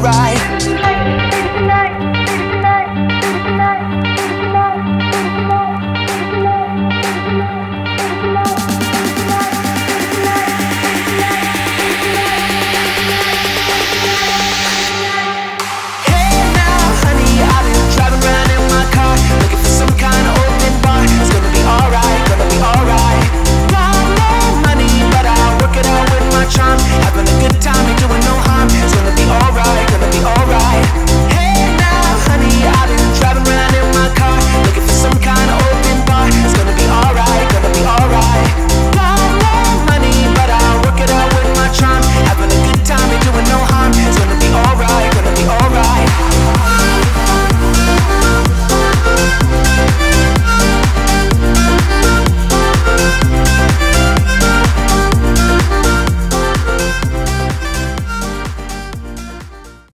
Right.